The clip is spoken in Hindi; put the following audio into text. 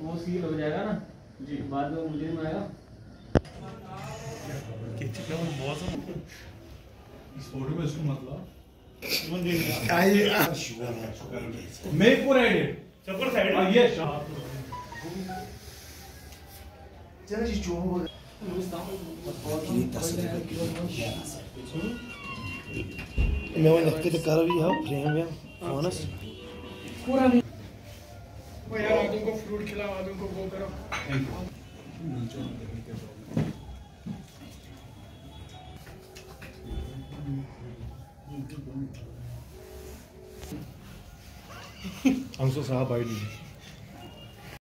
वो सील हो जाएगा ना? जी। बाद में मुझे में आएगा में इसको मतलब I, Make for edit. चप्पल साइड Uh, yes. मैं वो नक्की तो कर भी है फ्रेम है फोनस वो यार आदमी को फ्रूट खिलाओ आदमी को वो करो. I'm so sorry about you.